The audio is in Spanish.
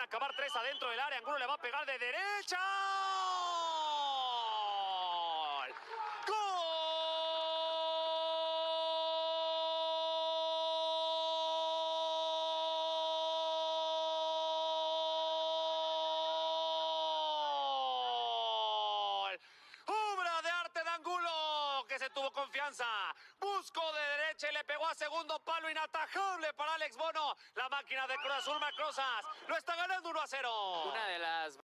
Pueden acabar tres adentro del área. Angulo le va a pegar de derecha. ¡Gol! Obra de arte de Angulo, que se tuvo confianza. Buscó de le pegó a segundo palo inatajable para Alex Bono. La máquina de Cruz Azul Macrosas lo está ganando 1 a 0. Una de las